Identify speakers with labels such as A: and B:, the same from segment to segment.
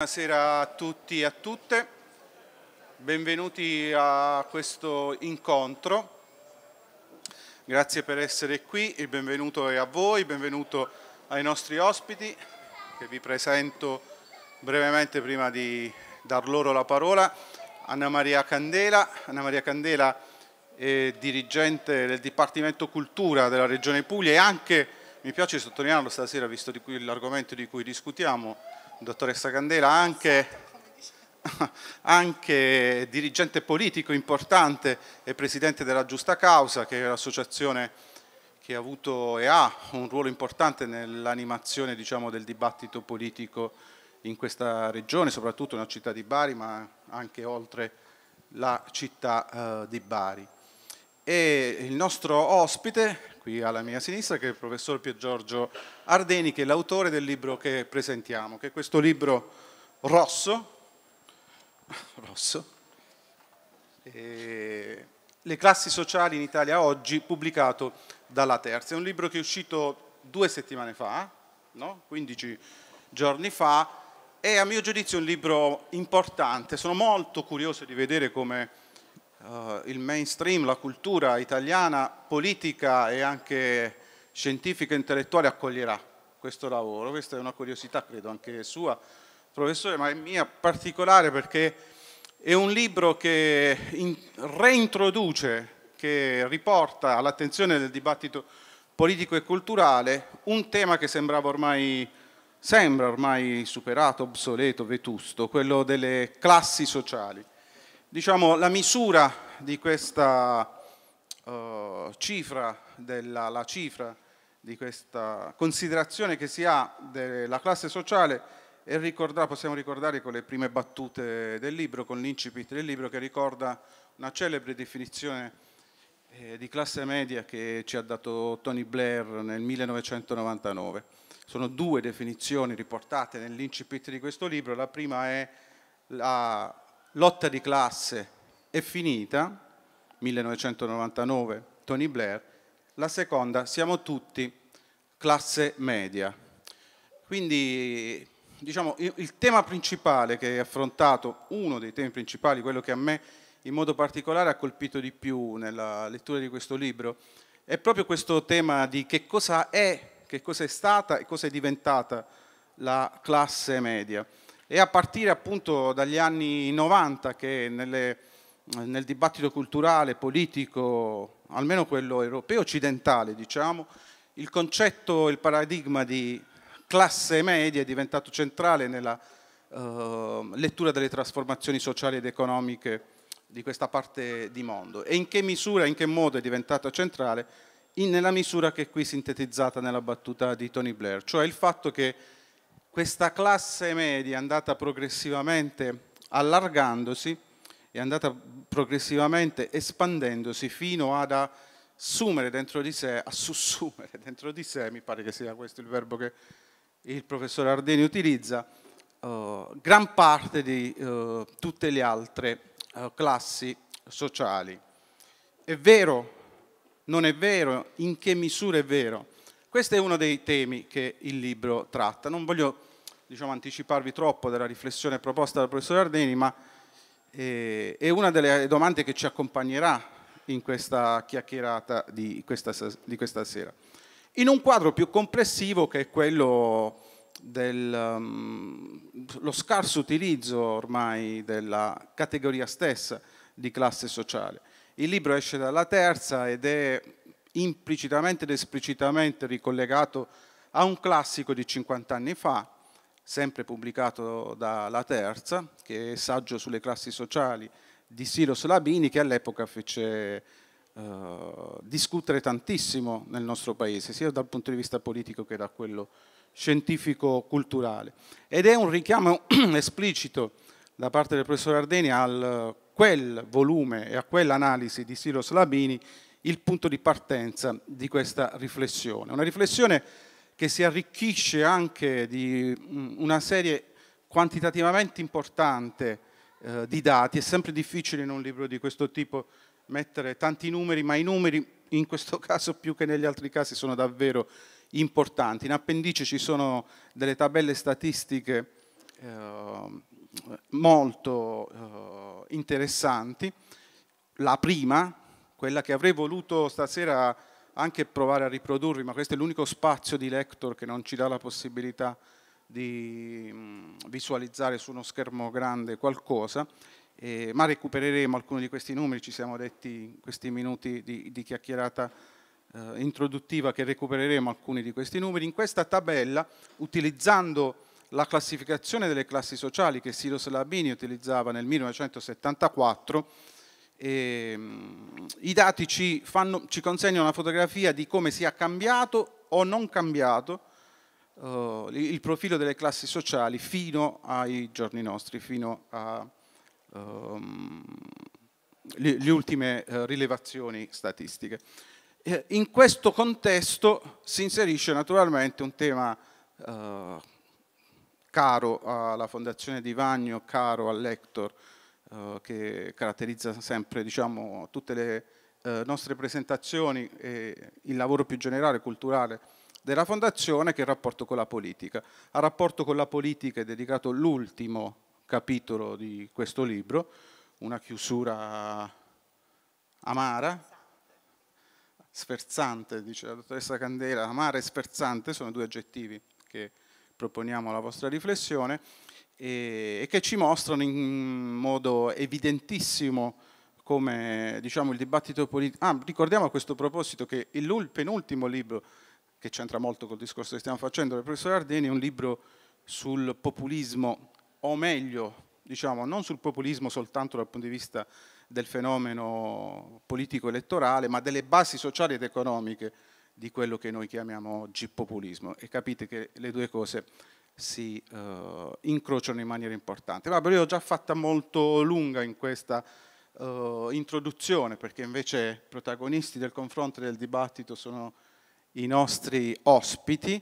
A: Buonasera a tutti e a tutte, benvenuti a questo incontro. Grazie per essere qui, il benvenuto è a voi, benvenuto ai nostri ospiti che vi presento brevemente prima di dar loro la parola. Anna Maria Candela, Anna Maria Candela è dirigente del Dipartimento Cultura della Regione Puglia e anche, mi piace sottolinearlo stasera visto l'argomento di cui discutiamo, dottoressa Candela, anche, anche, dirigente politico importante e presidente della Giusta Causa, che è l'associazione che ha avuto e ha un ruolo importante nell'animazione diciamo, del dibattito politico in questa regione, soprattutto nella città di Bari, ma anche oltre la città uh, di Bari. E il nostro ospite, qui alla mia sinistra, che è il professor Pier Giorgio Ardeni, che è l'autore del libro che presentiamo, che è questo libro rosso, rosso Le classi sociali in Italia oggi, pubblicato dalla Terza. È un libro che è uscito due settimane fa, no? 15 giorni fa, e a mio giudizio è un libro importante. Sono molto curioso di vedere come uh, il mainstream, la cultura italiana, politica e anche scientifica e intellettuale accoglierà questo lavoro. Questa è una curiosità, credo, anche sua, professore, ma è mia particolare perché è un libro che in, reintroduce, che riporta all'attenzione del dibattito politico e culturale un tema che sembrava ormai, sembra ormai superato, obsoleto, vetusto, quello delle classi sociali diciamo, la misura di questa uh, cifra, della, la cifra di questa considerazione che si ha della classe sociale e ricordare, possiamo ricordare con le prime battute del libro, con l'incipit del libro che ricorda una celebre definizione eh, di classe media che ci ha dato Tony Blair nel 1999. Sono due definizioni riportate nell'incipit di questo libro, la prima è la lotta di classe è finita, 1999, Tony Blair, la seconda, siamo tutti classe media. Quindi diciamo, il tema principale che è affrontato, uno dei temi principali, quello che a me in modo particolare ha colpito di più nella lettura di questo libro, è proprio questo tema di che cosa è, che cosa è stata e cosa è diventata la classe media. E a partire appunto dagli anni 90 che nelle, nel dibattito culturale, politico, almeno quello europeo occidentale, diciamo, il concetto, il paradigma di classe media è diventato centrale nella uh, lettura delle trasformazioni sociali ed economiche di questa parte di mondo. E in che misura, in che modo è diventato centrale? In, nella misura che è qui sintetizzata nella battuta di Tony Blair, cioè il fatto che questa classe media è andata progressivamente allargandosi, è andata progressivamente espandendosi fino ad assumere dentro di sé, a sussumere dentro di sé, mi pare che sia questo il verbo che il professore Ardeni utilizza, uh, gran parte di uh, tutte le altre uh, classi sociali. È vero? Non è vero? In che misura è vero? Questo è uno dei temi che il libro tratta. Non voglio diciamo, anticiparvi troppo della riflessione proposta dal professore Ardeni, ma eh, è una delle domande che ci accompagnerà in questa chiacchierata di questa, di questa sera. In un quadro più complessivo che è quello dello um, scarso utilizzo ormai della categoria stessa di classe sociale. Il libro esce dalla terza ed è implicitamente ed esplicitamente ricollegato a un classico di 50 anni fa, sempre pubblicato dalla Terza, che è saggio sulle classi sociali di Silos Labini, che all'epoca fece uh, discutere tantissimo nel nostro paese, sia dal punto di vista politico che da quello scientifico-culturale. Ed è un richiamo esplicito da parte del professor Ardeni a quel volume e a quell'analisi di Silos Labini il punto di partenza di questa riflessione. Una riflessione che si arricchisce anche di mm, una serie quantitativamente importante eh, di dati. È sempre difficile in un libro di questo tipo mettere tanti numeri, ma i numeri in questo caso più che negli altri casi sono davvero importanti. In appendice ci sono delle tabelle statistiche eh, molto eh, interessanti. La prima, quella che avrei voluto stasera anche provare a riprodurvi, ma questo è l'unico spazio di lector che non ci dà la possibilità di mh, visualizzare su uno schermo grande qualcosa, eh, ma recupereremo alcuni di questi numeri, ci siamo detti in questi minuti di, di chiacchierata eh, introduttiva che recupereremo alcuni di questi numeri. In questa tabella, utilizzando la classificazione delle classi sociali che Silos Labini utilizzava nel 1974, ehm, i dati ci, fanno, ci, consegnano una fotografia di come sia cambiato o non cambiato eh, il profilo delle classi sociali fino ai giorni nostri, fino alle ehm, ultime eh, rilevazioni statistiche. Eh, in questo contesto si inserisce naturalmente un tema eh, caro alla Fondazione di Vagno, caro al Lector, eh, che caratterizza sempre diciamo, tutte le eh, nostre presentazioni e il lavoro più generale, culturale della Fondazione, che è il rapporto con la politica. Al rapporto con la politica è dedicato l'ultimo capitolo di questo libro, una chiusura amara, sferzante, dice la dottoressa Candela, amara e sferzante sono due aggettivi che proponiamo alla vostra riflessione e, e che ci mostrano in modo evidentissimo come diciamo, il dibattito politico. Ah, ricordiamo a questo proposito che il penultimo libro, che c'entra molto col discorso che stiamo facendo del professor Ardeni, è un libro sul populismo, o meglio, diciamo, non sul populismo soltanto dal punto di vista del fenomeno politico-elettorale, ma delle basi sociali ed economiche di quello che noi chiamiamo oggi populismo. E capite che le due cose si uh, incrociano in maniera importante. Vabbè, io l'ho già fatta molto lunga in questa uh, introduzione, perché invece i protagonisti del confronto e del dibattito sono i nostri ospiti.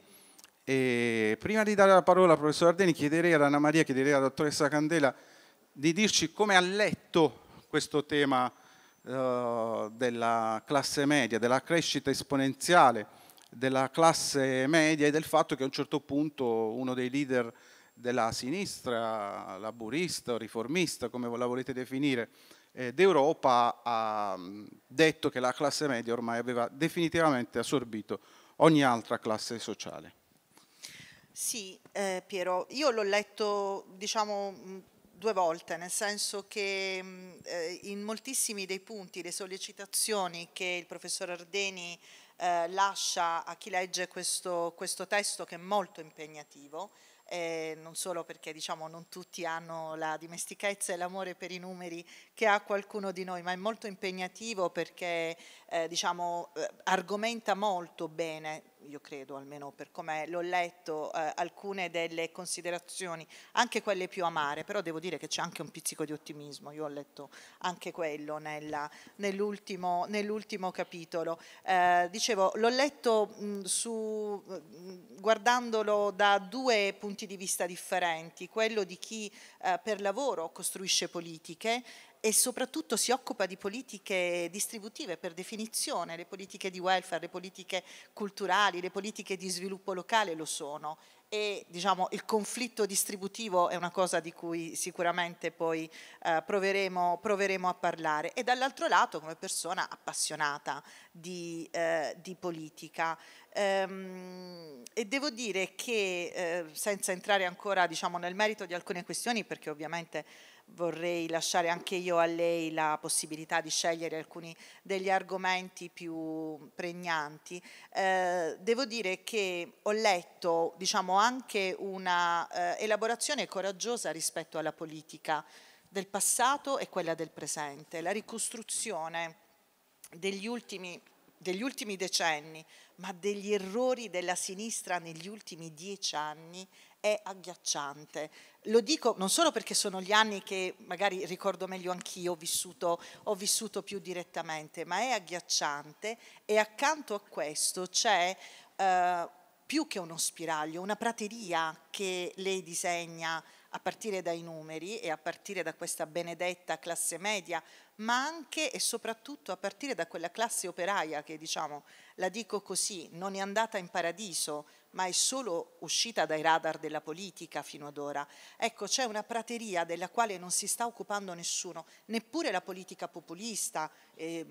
A: E prima di dare la parola al professor Ardeni, chiederei ad Anna Maria, chiederei alla dottoressa Candela di dirci come ha letto questo tema uh, della classe media, della crescita esponenziale della classe media e del fatto che a un certo punto uno dei leader della sinistra, laburista riformista, come la volete definire, eh, d'Europa ha detto che la classe media ormai aveva definitivamente assorbito ogni altra classe sociale.
B: Sì, eh, Piero, io l'ho letto, diciamo, due volte, nel senso che mm, eh, in moltissimi dei punti, le sollecitazioni che il professor Ardeni eh, lascia a chi legge questo, questo testo che è molto impegnativo, eh, non solo perché diciamo, non tutti hanno la dimestichezza e l'amore per i numeri che ha qualcuno di noi, ma è molto impegnativo perché eh, diciamo, eh, argomenta molto bene io credo almeno per come l'ho letto, eh, alcune delle considerazioni, anche quelle più amare, però devo dire che c'è anche un pizzico di ottimismo, io ho letto anche quello nell'ultimo, nell'ultimo capitolo. Eh, dicevo, l'ho letto mh, su, mh, guardandolo da due punti di vista differenti, quello di chi eh, per lavoro costruisce politiche e soprattutto si occupa di politiche distributive per definizione, le politiche di welfare, le politiche culturali, le politiche di sviluppo locale lo sono. E diciamo, il conflitto distributivo è una cosa di cui sicuramente poi eh, proveremo, proveremo, a parlare. E dall'altro lato come persona appassionata di, eh, di politica. Ehm, e devo dire che eh, senza entrare ancora diciamo, nel merito di alcune questioni perché ovviamente vorrei lasciare anche io a lei la possibilità di scegliere alcuni degli argomenti più pregnanti. Eh, devo dire che ho letto diciamo, anche una eh, elaborazione coraggiosa rispetto alla politica del passato e quella del presente, la ricostruzione degli ultimi, degli ultimi decenni, ma degli errori della sinistra negli ultimi dieci anni è agghiacciante. Lo dico non solo perché sono gli anni che magari ricordo meglio anch'io, ho vissuto, ho vissuto più direttamente, ma è agghiacciante e accanto a questo c'è eh, più che uno spiraglio, una prateria che lei disegna a partire dai numeri e a partire da questa benedetta classe media, ma anche e soprattutto a partire da quella classe operaia che, diciamo, la dico così, non è andata in paradiso, ma è solo uscita dai radar della politica fino ad ora. Ecco, c'è una prateria della quale non si sta occupando nessuno, neppure la politica populista eh,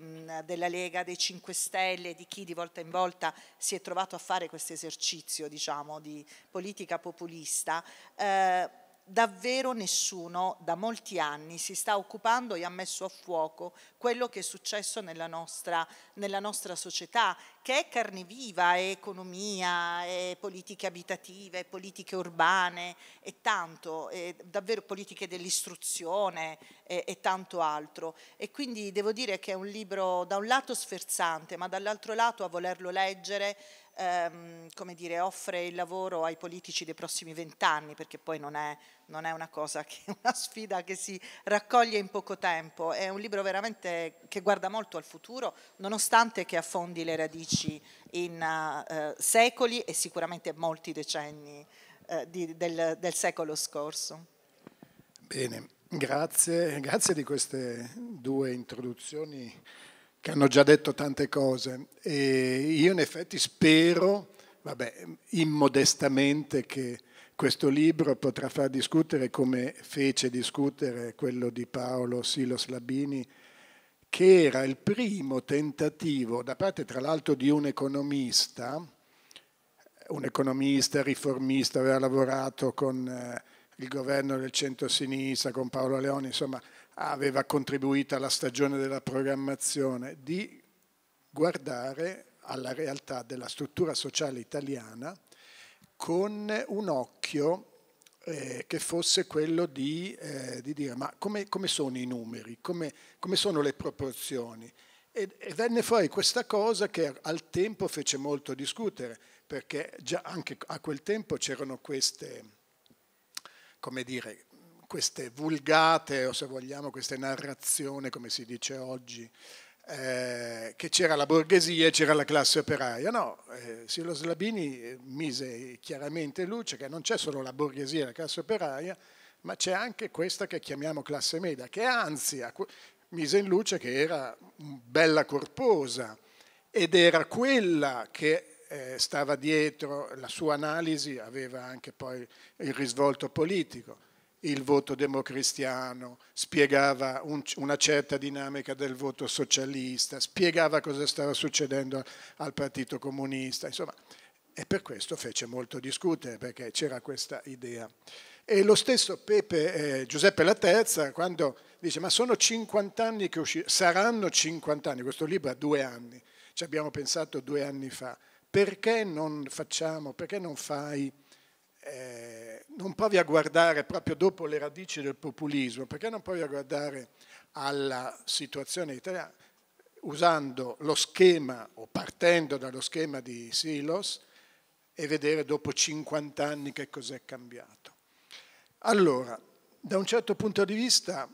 B: della Lega, dei 5 Stelle, di chi di volta in volta si è trovato a fare questo esercizio diciamo, di politica populista. Eh, davvero nessuno da molti anni si sta occupando e ha messo a fuoco quello che è successo nella nostra, nella nostra società, che è carne viva, è economia, è politiche abitative, politiche urbane, è tanto, è davvero politiche dell'istruzione e, e tanto altro. E quindi devo dire che è un libro da un lato sferzante, ma dall'altro lato a volerlo leggere ehm, come dire, offre il lavoro ai politici dei prossimi vent'anni, perché poi non è, non è una cosa che una sfida che si raccoglie in poco tempo, è un libro veramente che guarda molto al futuro, nonostante che affondi le radici in uh, secoli e sicuramente molti decenni uh, di, del, del secolo scorso.
C: Bene, grazie, grazie di queste due introduzioni che hanno già detto tante cose. E io in effetti spero, vabbè, immodestamente che questo libro potrà far discutere come fece discutere quello di Paolo Silos Labini, che era il primo tentativo da parte tra l'altro di un economista, un economista riformista, aveva lavorato con eh, il governo del centro-sinistra, con Paolo Leoni, insomma aveva contribuito alla stagione della programmazione, di guardare alla realtà della struttura sociale italiana con un occhio eh, che fosse quello di, eh, di dire ma come, come, sono i numeri, come, come sono le proporzioni. E, e, venne fuori questa cosa che al tempo fece molto discutere, perché già anche a quel tempo c'erano queste, come dire, queste vulgate o se vogliamo queste narrazioni, come si dice oggi, eh, che c'era la borghesia e c'era la classe operaia. No, eh, Silo Slabini eh, mise chiaramente in luce che non c'è solo la borghesia e la classe operaia, ma c'è anche questa che chiamiamo classe media, che anzi mise in luce che era bella corposa ed era quella che eh, stava dietro, la sua analisi aveva anche poi il risvolto politico il voto democristiano, spiegava un, una certa dinamica del voto socialista, spiegava cosa stava succedendo al Partito Comunista, insomma, e per questo fece molto discutere perché c'era questa idea. E lo stesso Pepe, eh, Giuseppe Laterza, quando dice ma sono 50 anni che usciranno, saranno 50 anni, questo libro ha due anni, ci abbiamo pensato due anni fa, perché non facciamo, perché non fai eh, non provi a guardare proprio dopo le radici del populismo, perché non provi a guardare alla situazione italiana usando lo schema o partendo dallo schema di Silos e vedere dopo 50 anni che cos'è cambiato. Allora, da un certo punto di vista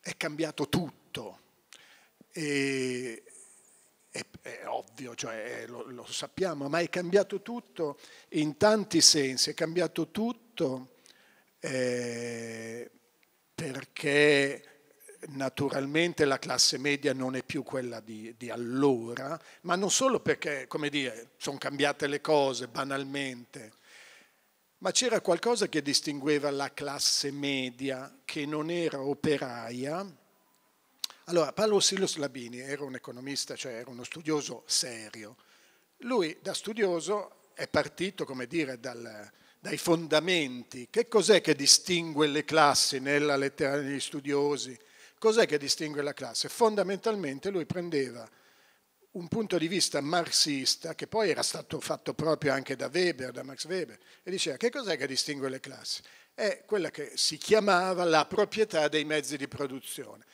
C: è cambiato tutto e, è, ovvio, cioè, lo, lo, sappiamo, ma è cambiato tutto in tanti sensi, è cambiato tutto eh, perché naturalmente la classe media non è più quella di, di allora, ma non solo perché, come dire, sono cambiate le cose banalmente, ma c'era qualcosa che distingueva la classe media che non era operaia, allora, Paolo Silos Labini era un economista, cioè era uno studioso serio. Lui da studioso è partito, come dire, dal, dai fondamenti. Che cos'è che distingue le classi nella letteratura degli studiosi? Cos'è che distingue la classe? Fondamentalmente lui prendeva un punto di vista marxista, che poi era stato fatto proprio anche da Weber, da Max Weber, e diceva che cos'è che distingue le classi? È quella che si chiamava la proprietà dei mezzi di produzione.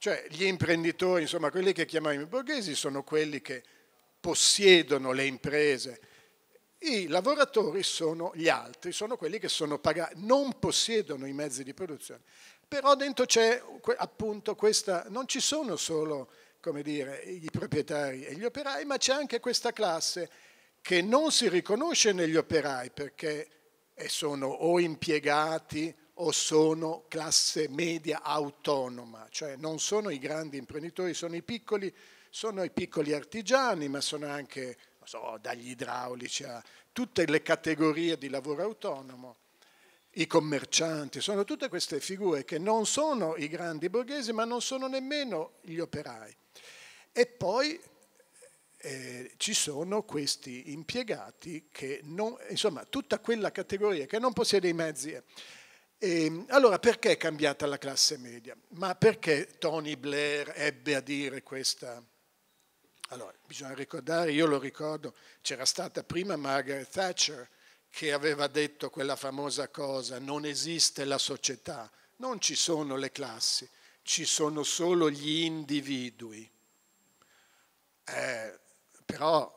C: Cioè gli imprenditori, insomma quelli che chiamiamo i borghesi sono quelli che possiedono le imprese, i lavoratori sono gli altri, sono quelli che sono pagati, non possiedono i mezzi di produzione. Però dentro c'è appunto questa, non ci sono solo come dire, i proprietari e gli operai, ma c'è anche questa classe che non si riconosce negli operai perché sono o impiegati o sono classe media autonoma, cioè non sono i grandi imprenditori, sono i piccoli, sono i piccoli artigiani, ma sono anche so, dagli idraulici a tutte le categorie di lavoro autonomo, i commercianti, sono tutte queste figure che non sono i grandi borghesi, ma non sono nemmeno gli operai. E poi eh, ci sono questi impiegati che non, insomma, tutta quella categoria che non possiede i mezzi. E, ehm, allora, perché è cambiata la classe media? Ma perché Tony Blair ebbe a dire questa? Allora, bisogna ricordare, io lo ricordo, c'era stata prima Margaret Thatcher che aveva detto quella famosa cosa, non esiste la società, non ci sono le classi, ci sono solo gli individui. Eh, però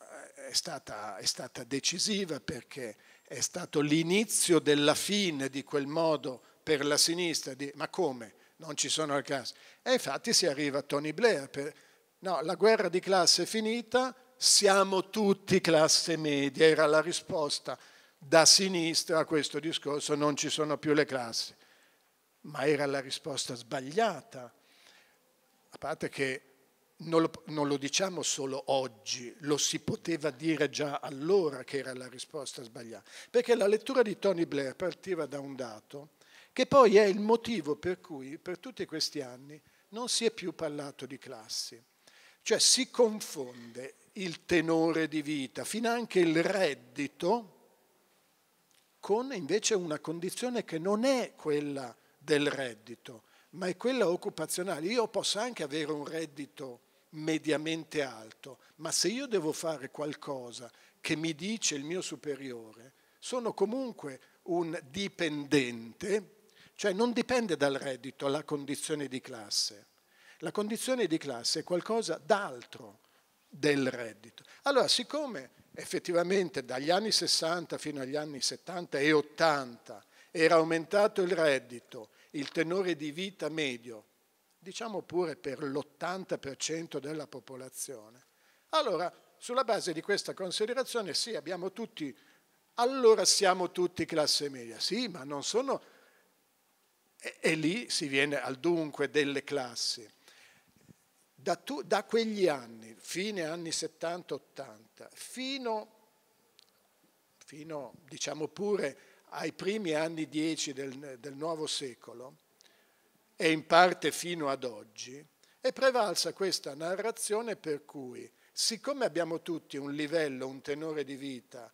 C: eh, è stata, è stata decisiva perché è stato l'inizio della fine di quel modo per la sinistra di ma come? Non ci sono le classi. E infatti si arriva a Tony Blair. Per, no, la guerra di classe è finita, siamo tutti classe media, era la risposta da sinistra a questo discorso, non ci sono più le classi. Ma era la risposta sbagliata. A parte che non lo, non lo, diciamo solo oggi, lo si poteva dire già allora che era la risposta sbagliata, perché la lettura di Tony Blair partiva da un dato che poi è il motivo per cui per tutti questi anni non si è più parlato di classi, cioè si confonde il tenore di vita, fino anche il reddito, con invece una condizione che non è quella del reddito, ma è quella occupazionale. Io posso anche avere un reddito mediamente alto, ma se io devo fare qualcosa che mi dice il mio superiore, sono comunque un dipendente, cioè non dipende dal reddito la condizione di classe. La condizione di classe è qualcosa d'altro del reddito. Allora, siccome effettivamente dagli anni 60 fino agli anni 70 e 80 era aumentato il reddito, il tenore di vita medio diciamo pure per l'80% della popolazione. Allora, sulla base di questa considerazione, sì, abbiamo tutti, allora siamo tutti classe media, sì, ma non sono, e, e lì si viene al dunque delle classi. Da, tu, da quegli anni, fine anni 70-80, fino, fino, diciamo pure ai primi anni 10 del, del nuovo secolo, e in parte fino ad oggi, è prevalsa questa narrazione per cui, siccome abbiamo tutti un livello, un tenore di vita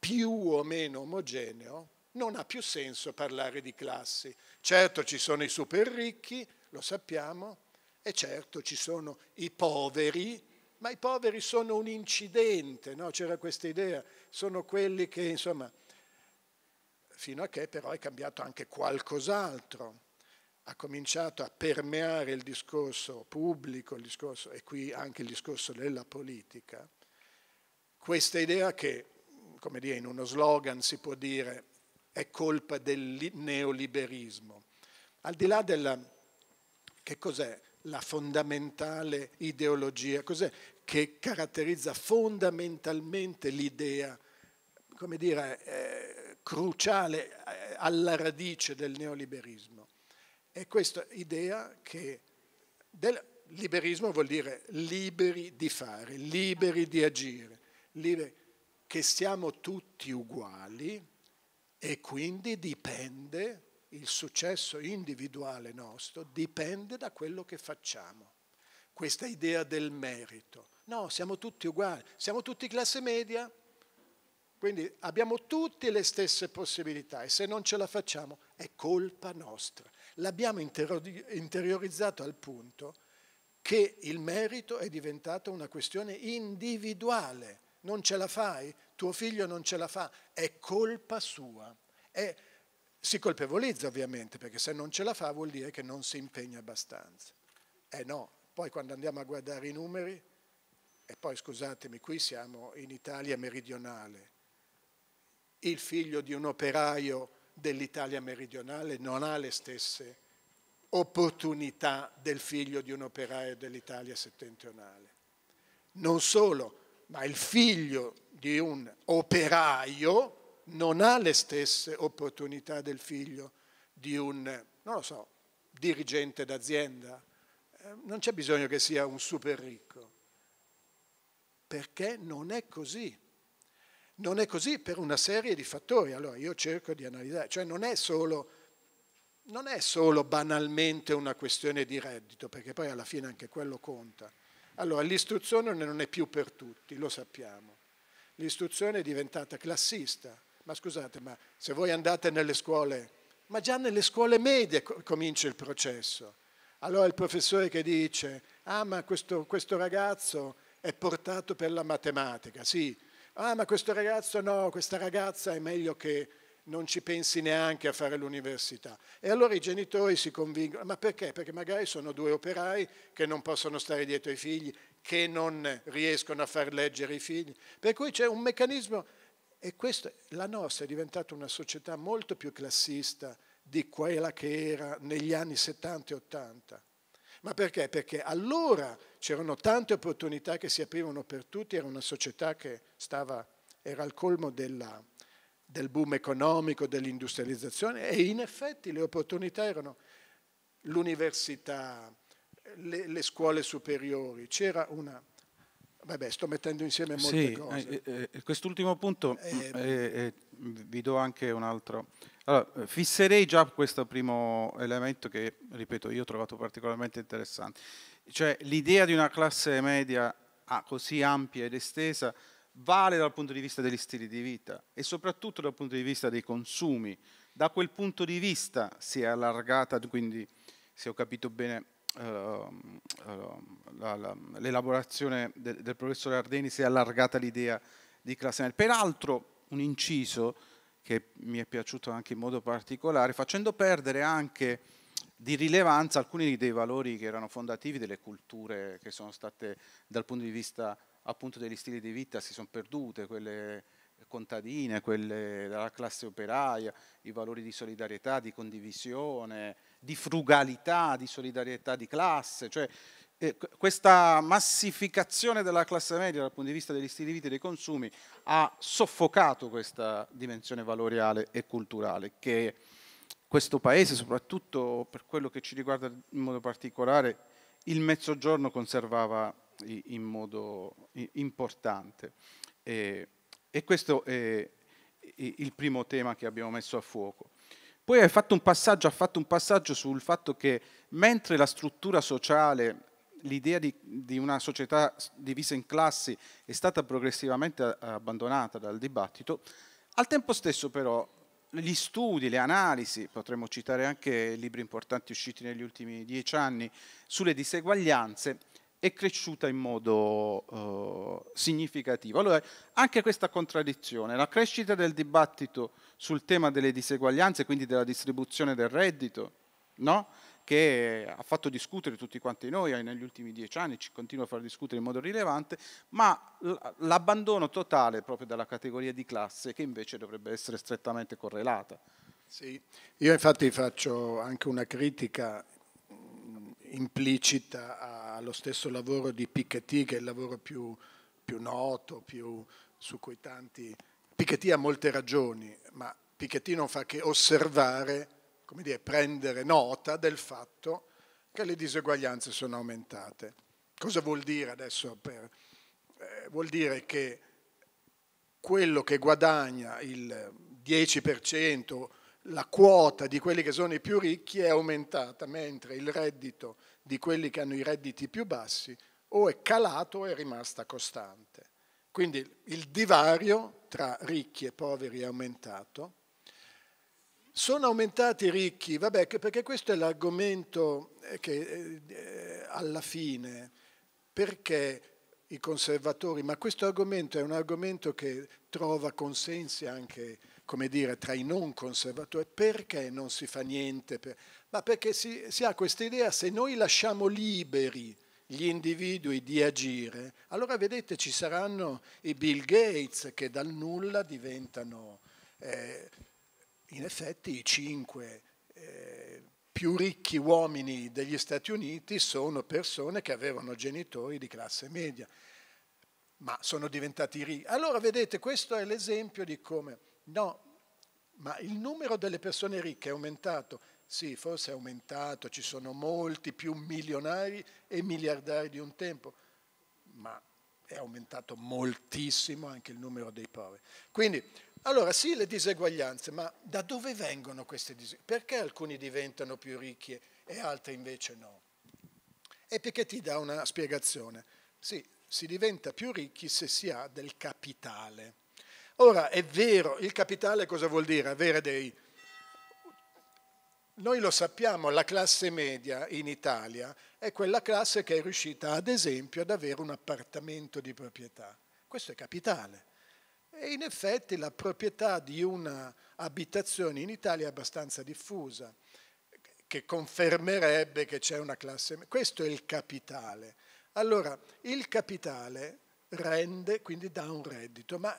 C: più o meno omogeneo, non ha più senso parlare di classi. Certo ci sono i super ricchi, lo sappiamo, e certo ci sono i poveri, ma i poveri sono un incidente, no? c'era questa idea, sono quelli che, insomma, fino a che però è cambiato anche qualcos'altro ha cominciato a permeare il discorso pubblico, il discorso, e qui anche il discorso della politica, questa idea che, come dire, in uno slogan si può dire è colpa del neoliberismo. Al di là della, che cos'è la fondamentale ideologia, cos'è che caratterizza fondamentalmente l'idea, come dire, eh, cruciale eh, alla radice del neoliberismo? È questa idea che del liberismo vuol dire liberi di fare, liberi di agire, liberi, che siamo tutti uguali e quindi dipende, il successo individuale nostro dipende da quello che facciamo. Questa idea del merito. No, siamo tutti uguali, siamo tutti classe media, quindi abbiamo tutte le stesse possibilità e se non ce la facciamo è colpa nostra l'abbiamo interiorizzato al punto che il merito è diventato una questione individuale. Non ce la fai, tuo figlio non ce la fa, è colpa sua. E si colpevolizza ovviamente, perché se non ce la fa vuol dire che non si impegna abbastanza. Eh no, poi quando andiamo a guardare i numeri, e poi scusatemi, qui siamo in Italia meridionale, il figlio di un operaio dell'Italia meridionale non ha le stesse opportunità del figlio di un operaio dell'Italia settentrionale. Non solo, ma il figlio di un operaio non ha le stesse opportunità del figlio di un, so, dirigente d'azienda. Eh, non c'è bisogno che sia un super ricco. perché non è così. Non è così per una serie di fattori. Allora io cerco di analizzare, cioè non è solo, non è solo banalmente una questione di reddito, perché poi alla fine anche quello conta. Allora l'istruzione non è più per tutti, lo sappiamo. L'istruzione è diventata classista. Ma scusate, ma se voi andate nelle scuole, ma già nelle scuole medie comincia il processo. Allora il professore che dice, ah ma questo, questo ragazzo è portato per la matematica, sì, ah ma questo ragazzo no, questa ragazza è meglio che non ci pensi neanche a fare l'università. E allora i genitori si convincono, ma perché? Perché magari sono due operai che non possono stare dietro ai figli, che non riescono a far leggere i figli. Per cui c'è un meccanismo, e questo, la nostra è diventata una società molto più classista di quella che era negli anni 70 e 80. Ma perché? Perché allora c'erano tante opportunità che si aprivano per tutti, era una società che stava, era al colmo della, del boom economico, dell'industrializzazione e in effetti le opportunità erano l'università, le, le scuole superiori, c'era una... Vabbè, sto mettendo insieme molte
A: sì,
C: cose.
A: Eh, eh, quest'ultimo punto eh, eh, vi do anche un altro allora, eh, fisserei già questo primo elemento che, ripeto, io ho trovato particolarmente interessante. Cioè l'idea di una classe media ah, così ampia ed estesa vale dal punto di vista degli stili di vita e soprattutto dal punto di vista dei consumi. Da quel punto di vista si è allargata, quindi se ho capito bene uh, uh, l'elaborazione del, del professore Ardeni, si è allargata l'idea di classe media. Peraltro, un inciso, che mi è piaciuto anche in modo particolare, facendo perdere anche di rilevanza alcuni dei valori che erano fondativi delle culture che sono state dal punto di vista appunto degli stili di vita si sono perdute, quelle contadine, quelle della classe operaia, i valori di solidarietà, di condivisione, di frugalità, di solidarietà di classe, cioè eh, questa massificazione della classe media dal punto di vista degli stili di vita e dei consumi ha soffocato questa dimensione valoriale e culturale che questo paese, soprattutto per quello che ci riguarda in modo particolare, il mezzogiorno conservava in modo importante. E, e questo è il primo tema che abbiamo messo a fuoco. Poi ha fatto un passaggio, fatto un passaggio sul fatto che mentre la struttura sociale l'idea di, di, una società divisa in classi è stata progressivamente abbandonata dal dibattito, al tempo stesso però gli studi, le analisi, potremmo citare anche libri importanti usciti negli ultimi dieci anni, sulle diseguaglianze, è cresciuta in modo uh, significativo. Allora, anche questa contraddizione, la crescita del dibattito sul tema delle diseguaglianze, quindi della distribuzione del reddito, no? Che ha fatto discutere tutti quanti noi negli ultimi dieci anni, ci continua a far discutere in modo rilevante, ma l'abbandono totale proprio della categoria di classe che invece dovrebbe essere strettamente correlata.
C: Sì, io infatti faccio anche una critica implicita allo stesso lavoro di Piketty, che è il lavoro più, più noto, più, su cui tanti... Piketty ha molte ragioni, ma Piketty non fa che osservare come dire, prendere nota del fatto che le diseguaglianze sono aumentate. Cosa vuol dire adesso? Per, eh, vuol dire che quello che guadagna il 10%, la quota di quelli che sono i più ricchi è aumentata, mentre il reddito di quelli che hanno i redditi più bassi o è calato o è rimasta costante. Quindi il divario tra ricchi e poveri è aumentato sono aumentati i ricchi, vabbè, perché questo è l'argomento eh, che eh, alla fine, perché i conservatori, ma questo argomento è un argomento che trova consensi anche, come dire, tra i non conservatori, perché non si fa niente? Per... Ma perché si, si ha questa idea, se noi lasciamo liberi gli individui di agire, allora vedete ci saranno i Bill Gates che dal nulla diventano... Eh, in effetti i cinque eh, più ricchi uomini degli Stati Uniti sono persone che avevano genitori di classe media, ma sono diventati ricchi. Allora vedete, questo è l'esempio di come, no, ma il numero delle persone ricche è aumentato, sì, forse è aumentato, ci sono molti più milionari e miliardari di un tempo, ma è aumentato moltissimo anche il numero dei poveri. Quindi, allora sì, le diseguaglianze, ma da dove vengono queste diseguaglianze? Perché alcuni diventano più ricchi e altri invece no? E Piketty dà una spiegazione. Sì, si diventa più ricchi se si ha del capitale. Ora, è vero, il capitale cosa vuol dire? Avere dei... Noi lo sappiamo, la classe media in Italia è quella classe che è riuscita, ad esempio, ad avere un appartamento di proprietà. Questo è capitale. E in effetti la proprietà di un'abitazione in Italia è abbastanza diffusa, che confermerebbe che c'è una classe. Questo è il capitale. Allora, il capitale rende, quindi dà un reddito, ma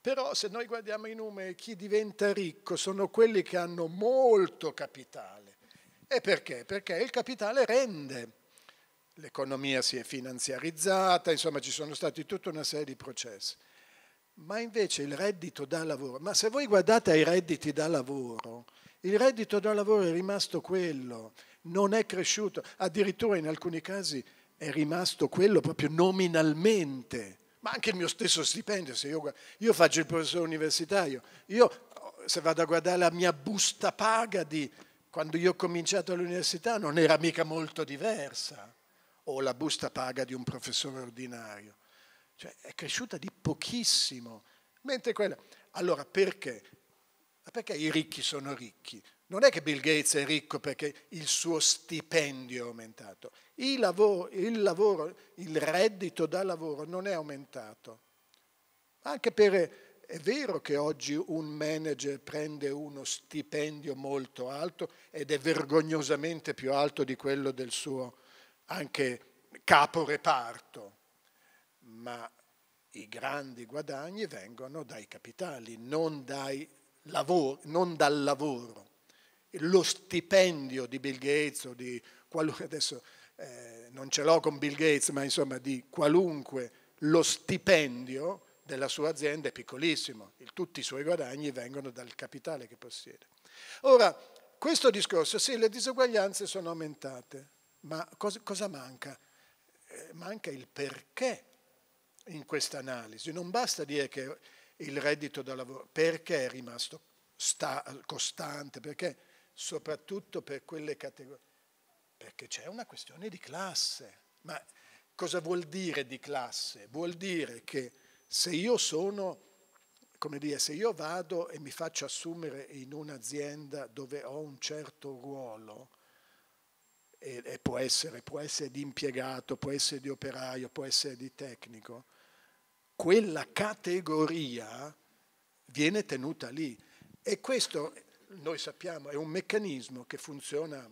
C: però se noi guardiamo i numeri, chi diventa ricco sono quelli che hanno molto capitale. E perché? Perché il capitale rende. L'economia si è finanziarizzata, insomma ci sono stati tutta una serie di processi. Ma invece il reddito da lavoro, ma se voi guardate ai redditi da lavoro, il reddito da lavoro è rimasto quello, non è cresciuto, addirittura in alcuni casi è rimasto quello proprio nominalmente, ma anche il mio stesso stipendio, se io, io faccio il professore universitario, io se vado a guardare la mia busta paga di quando io ho cominciato all'università non era mica molto diversa, o la busta paga di un professore ordinario, cioè è cresciuta di pochissimo, mentre quella... Allora perché? Perché i ricchi sono ricchi? Non è che Bill Gates è ricco perché il suo stipendio è aumentato. Il lavoro, il, lavoro, il reddito da lavoro non è aumentato. Anche per... È vero che oggi un manager prende uno stipendio molto alto ed è vergognosamente più alto di quello del suo anche capo reparto, ma i grandi guadagni vengono dai capitali, non, dai lavoro, non dal lavoro lo stipendio di Bill Gates o di qualunque, adesso eh, non ce l'ho con Bill Gates, ma insomma di qualunque, lo stipendio della sua azienda è piccolissimo, tutti i suoi guadagni vengono dal capitale che possiede. Ora, questo discorso, sì, le diseguaglianze sono aumentate, ma cosa, cosa manca? Eh, manca il perché in questa analisi. Non basta dire che il reddito da lavoro, perché è rimasto sta, costante, perché soprattutto per quelle categorie, perché c'è una questione di classe. Ma cosa vuol dire di classe? Vuol dire che se io sono, come dire, se io vado e mi faccio assumere in un'azienda dove ho un certo ruolo, e, e può, essere, può essere di impiegato, può essere di operaio, può essere di tecnico, quella categoria viene tenuta lì. E questo noi sappiamo, è un meccanismo che funziona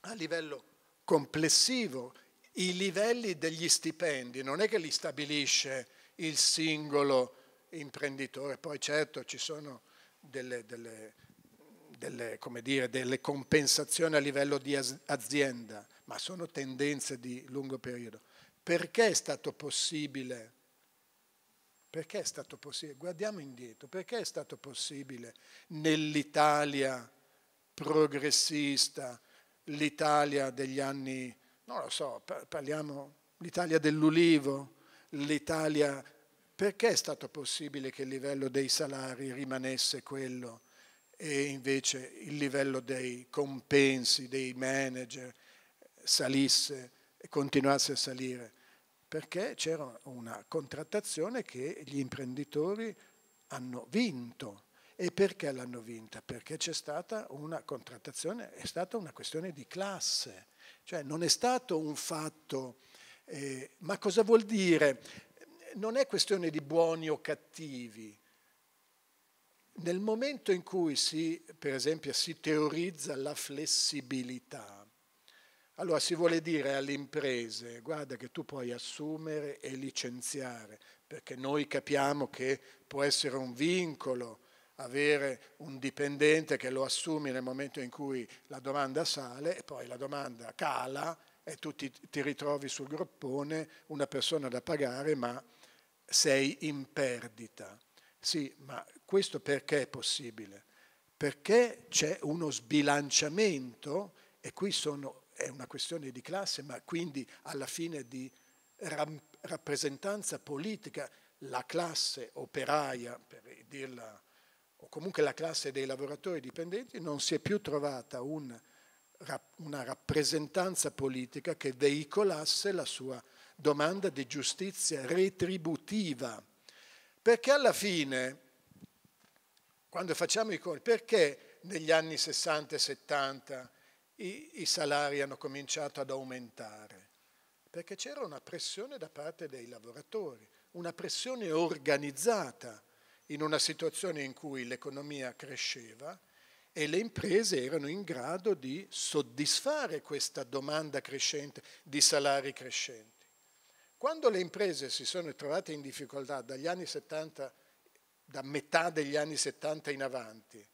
C: a livello complessivo. I livelli degli stipendi non è che li stabilisce il singolo imprenditore, poi certo ci sono delle, delle, delle, dire, delle compensazioni a livello di azienda, ma sono tendenze di lungo periodo. Perché è stato possibile perché è stato possibile? Guardiamo indietro, perché è stato possibile nell'Italia progressista, l'Italia degli anni, non lo so, parliamo, l'Italia dell'ulivo, l'Italia, perché è stato possibile che il livello dei salari rimanesse quello e invece il livello dei compensi, dei manager salisse e continuasse a salire? Perché c'era una contrattazione che gli imprenditori hanno vinto. E perché l'hanno vinta? Perché c'è stata una contrattazione, è stata una questione di classe, cioè non è stato un fatto, eh, ma cosa vuol dire? Non è questione di buoni o cattivi. Nel momento in cui si, per esempio, si teorizza la flessibilità, allora si vuole dire alle imprese, guarda che tu puoi assumere e licenziare, perché noi capiamo che può essere un vincolo avere un dipendente che lo assumi nel momento in cui la domanda sale e poi la domanda cala e tu ti, ti ritrovi sul groppone una persona da pagare ma sei in perdita. Sì, ma questo perché è possibile? Perché c'è uno sbilanciamento e qui sono è una questione di classe, ma quindi alla fine di rappresentanza politica, la classe operaia, per dirla, o comunque la classe dei lavoratori dipendenti, non si è più trovata un, una rappresentanza politica che veicolasse la sua domanda di giustizia retributiva. Perché alla fine, quando facciamo i conti, perché negli anni 60 e 70 i, i salari hanno cominciato ad aumentare? Perché c'era una pressione da parte dei lavoratori, una pressione organizzata in una situazione in cui l'economia cresceva e le imprese erano in grado di soddisfare questa domanda crescente di salari crescenti. Quando le imprese si sono trovate in difficoltà dagli anni 70, da metà degli anni 70 in avanti,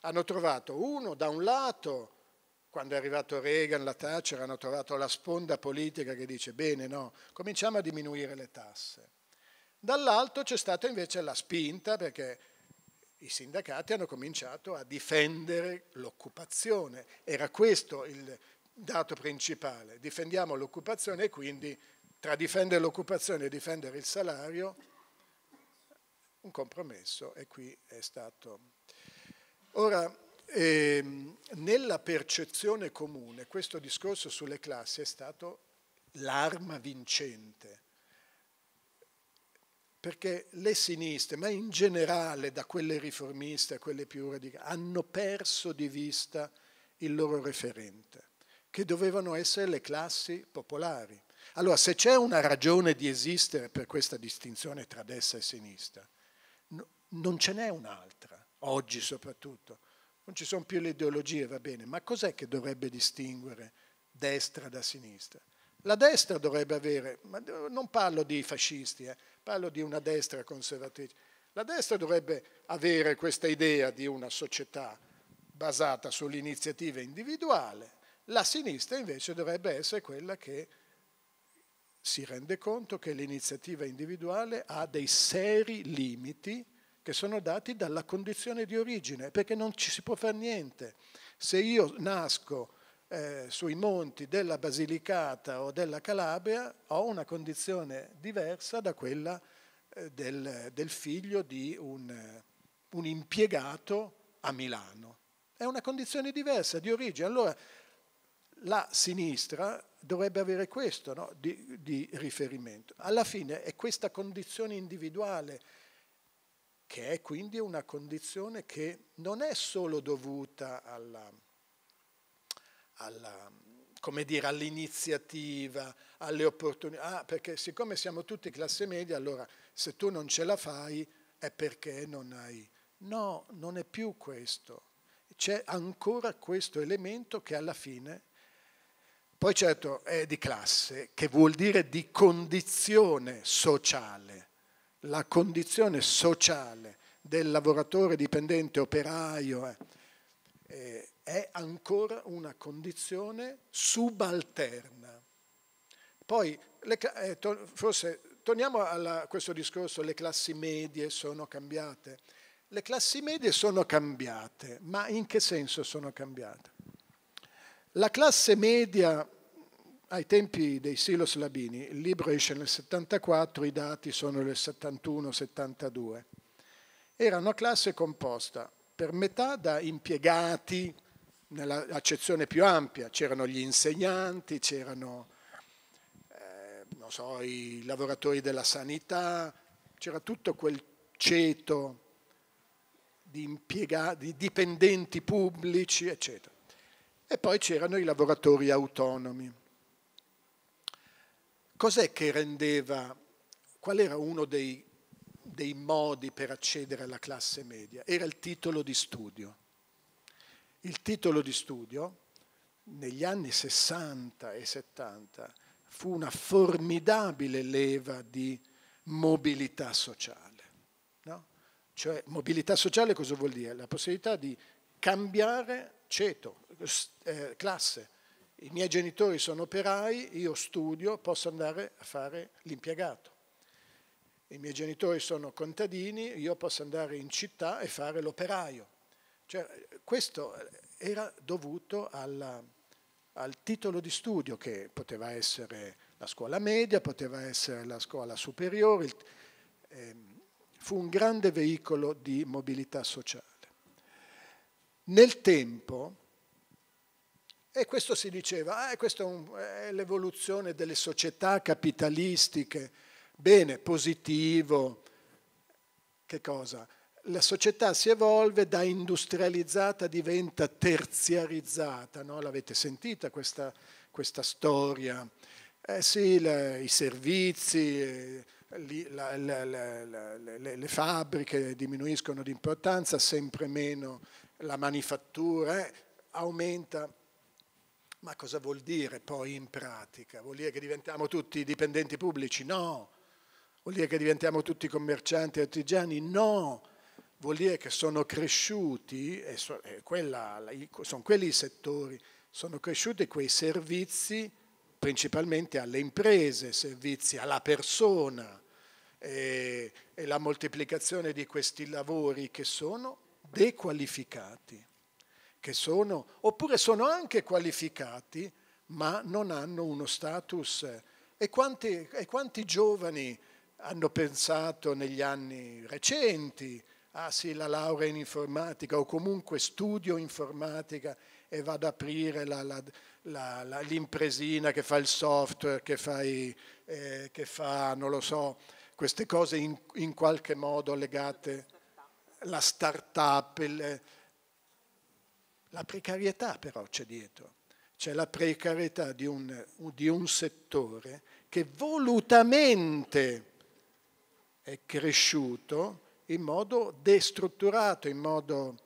C: hanno trovato uno da un lato quando è arrivato Reagan, la Thatcher, hanno trovato la sponda politica che dice bene, no, cominciamo a diminuire le tasse. Dall'alto c'è stata invece la spinta perché i sindacati hanno cominciato a difendere l'occupazione. Era questo il dato principale. Difendiamo l'occupazione e quindi tra difendere l'occupazione e difendere il salario un compromesso e qui è stato. Ora, ehm, nella percezione comune questo discorso sulle classi è stato l'arma vincente perché le sinistre, ma in generale da quelle riformiste a quelle più radicali, hanno perso di vista il loro referente, che dovevano essere le classi popolari. Allora, se c'è una ragione di esistere per questa distinzione tra destra e sinistra, no, non ce n'è un'altra, oggi soprattutto. Non ci sono più le ideologie, va bene, ma cos'è che dovrebbe distinguere destra da sinistra? La destra dovrebbe avere, ma non parlo di fascisti, eh, parlo di una destra conservatrice, la destra dovrebbe avere questa idea di una società basata sull'iniziativa individuale, la sinistra invece dovrebbe essere quella che si rende conto che l'iniziativa individuale ha dei seri limiti che sono dati dalla condizione di origine, perché non ci si può fare niente. Se io nasco eh, sui monti della Basilicata o della Calabria ho una condizione diversa da quella eh, del, del, figlio di un, un, impiegato a Milano. È una condizione diversa di origine. Allora la sinistra dovrebbe avere questo no, di, di riferimento. Alla fine è questa condizione individuale che è quindi una condizione che non è solo dovuta all'iniziativa, alle opportunità. Ah, perché siccome siamo tutti classe media, allora se tu non ce la fai è perché non hai. No, non è più questo. C'è ancora questo elemento che alla fine, poi certo è di classe, che vuol dire di condizione sociale. La condizione sociale del lavoratore dipendente, operaio, eh, eh, è ancora una condizione subalterna. Poi, le, eh, to, forse, torniamo a questo discorso, le classi medie sono cambiate. Le classi medie sono cambiate, ma in che senso sono cambiate? La classe media, ai tempi dei Silos Labini, il libro esce nel 74, i dati sono del 71-72, era una classe composta per metà da impiegati, nell'accezione più ampia, c'erano gli insegnanti, c'erano eh, so, i lavoratori della sanità, c'era tutto quel ceto di, di dipendenti pubblici, eccetera. E poi c'erano i lavoratori autonomi. Cos'è che rendeva, qual era uno dei, dei modi per accedere alla classe media? Era il titolo di studio il titolo di studio negli anni 60 e 70 fu una formidabile leva di mobilità sociale. No? Cioè mobilità sociale cosa vuol dire? La possibilità di cambiare ceto, eh, classe. I miei genitori sono operai, io studio, posso andare a fare l'impiegato. I miei genitori sono contadini, io posso andare in città e fare l'operaio. Cioè, questo era dovuto alla, al titolo di studio che poteva essere la scuola media, poteva essere la scuola superiore, eh, fu un grande veicolo di mobilità sociale. Nel tempo, e questo si diceva, ah, questa è, è l'evoluzione delle società capitalistiche, bene, positivo, che cosa? La società si evolve, da industrializzata diventa terziarizzata, no? l'avete sentita questa, questa storia? Eh sì, la, i servizi, eh, la, la, le, le, fabbriche diminuiscono di importanza, sempre meno la manifattura eh, aumenta. Ma cosa vuol dire poi in pratica? Vuol dire che diventiamo tutti dipendenti pubblici? No. Vuol dire che diventiamo tutti commercianti e artigiani? No. Vuol dire che sono cresciuti, e sono quelli i settori, sono cresciuti quei servizi principalmente alle imprese, servizi alla persona, e, e la moltiplicazione di questi lavori che sono dequalificati, che sono, oppure sono anche qualificati, ma non hanno uno status. E quanti, e quanti giovani hanno pensato negli anni recenti, ah sì, la laurea in informatica o comunque studio informatica e vado ad aprire la, la, la, l'impresina che fa il software, che fa, i, eh, che fa non lo so, queste cose in, in qualche modo legate alla start-up, il, la precarietà però c'è dietro, c'è la precarietà di un, di un settore che volutamente è cresciuto in modo destrutturato, in modo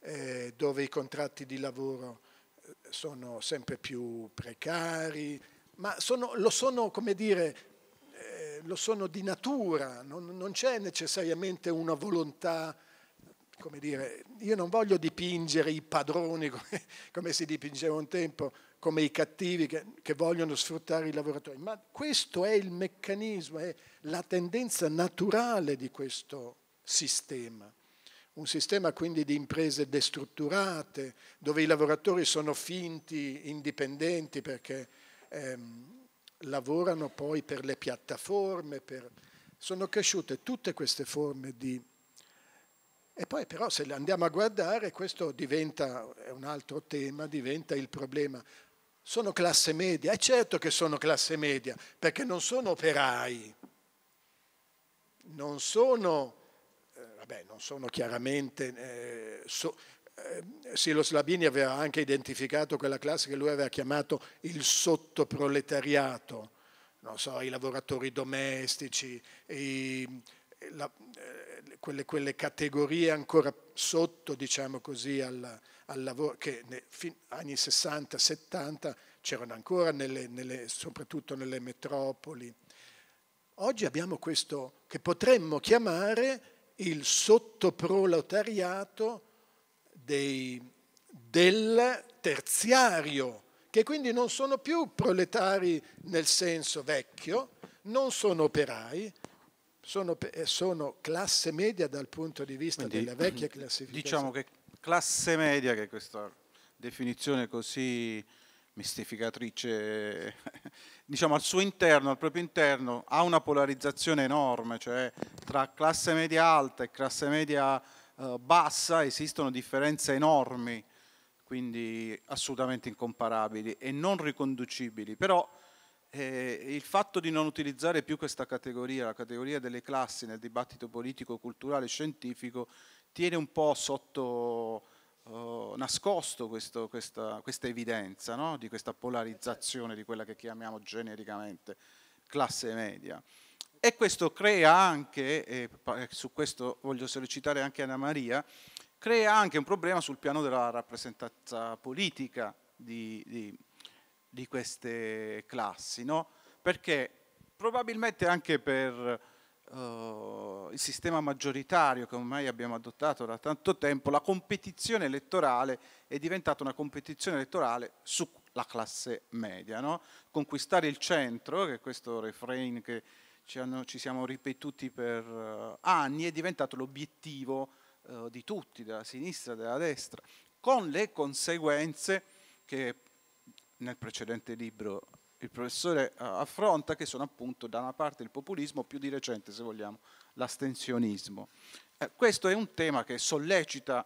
C: eh, dove i contratti di lavoro eh, sono sempre più precari, ma sono, lo sono, come dire, lo sono di natura, non, non c'è necessariamente una volontà, come dire, io non voglio dipingere i padroni come, come si dipingeva un tempo, come i cattivi che, che, vogliono sfruttare i lavoratori, ma questo è il meccanismo, è la tendenza naturale di questo sistema. Un sistema quindi di imprese destrutturate, dove i lavoratori sono finti indipendenti perché ehm, lavorano poi per le piattaforme, per... sono cresciute tutte queste forme di... E poi però se andiamo a guardare, questo diventa, è un altro tema, diventa il problema. Sono classe media, è certo che sono classe media, perché non sono operai, non sono, eh, vabbè, non sono chiaramente, eh, so, eh, Silos Labini aveva anche identificato quella classe che lui aveva chiamato il sottoproletariato, non so, i lavoratori domestici, i, la, eh, quelle, quelle, categorie ancora sotto, diciamo così, al, al lavoro, che negli anni 60-70 c'erano ancora, nelle, nelle, soprattutto nelle metropoli. Oggi abbiamo questo che potremmo chiamare il sottoproletariato dei, del terziario, che quindi non sono più proletari nel senso vecchio, non sono operai, sono, sono classe media dal punto di vista quindi, delle vecchie classificazioni.
A: Diciamo che classe media, che è questa definizione così mistificatrice, diciamo al suo interno, al proprio interno, ha una polarizzazione enorme, cioè tra classe media alta e classe media eh, bassa esistono differenze enormi, quindi assolutamente incomparabili e non riconducibili, però eh, il fatto di non utilizzare più questa categoria, la categoria delle classi nel dibattito politico, culturale e scientifico, tiene un po' sotto uh, nascosto questo, questa, questa, evidenza no? di questa polarizzazione di quella che chiamiamo genericamente classe media. E questo crea anche, e su questo voglio sollecitare anche Anna Maria, crea anche un problema sul piano della rappresentanza politica di, di, di queste classi, no? perché probabilmente anche per uh, il sistema maggioritario che ormai abbiamo adottato da tanto tempo, la competizione elettorale è diventata una competizione elettorale sulla classe media, no? conquistare il centro, che è questo refrain che ci, hanno, ci siamo ripetuti per uh, anni, è diventato l'obiettivo uh, di tutti, della sinistra e della destra, con le conseguenze che nel precedente libro il professore uh, affronta, che sono appunto da una parte il populismo, più di recente se vogliamo l'astensionismo. Eh, questo è un tema che sollecita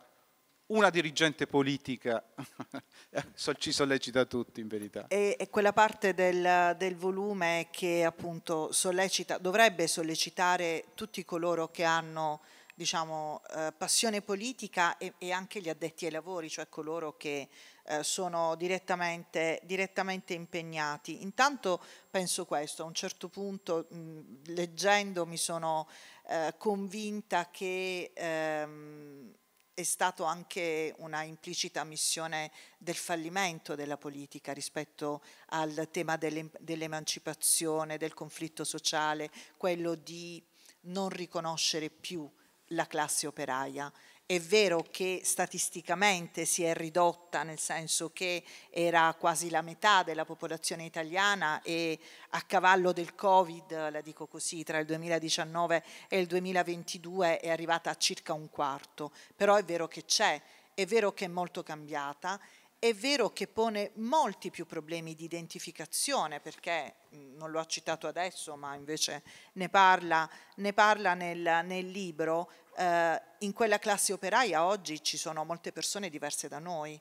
A: una dirigente politica, ci sollecita tutti in verità.
B: E, e quella parte del, del, volume che appunto sollecita, dovrebbe sollecitare tutti coloro che hanno diciamo, eh, passione politica e, e, anche gli addetti ai lavori, cioè coloro che eh, sono direttamente, direttamente, impegnati. Intanto penso questo, a un certo punto mh, leggendo mi sono eh, convinta che ehm, è stata anche una implicita missione del fallimento della politica rispetto al tema dell'emancipazione, del conflitto sociale, quello di non riconoscere più la classe operaia. È vero che statisticamente si è ridotta, nel senso che era quasi la metà della popolazione italiana e a cavallo del Covid, la dico così, tra il 2019 e il 2022 è arrivata a circa un quarto, però è vero che c'è, è vero che è molto cambiata è vero che pone molti più problemi di identificazione, perché non lo ha citato adesso, ma invece ne parla, ne parla nel, nel, libro, eh, in quella classe operaia oggi ci sono molte persone diverse da noi.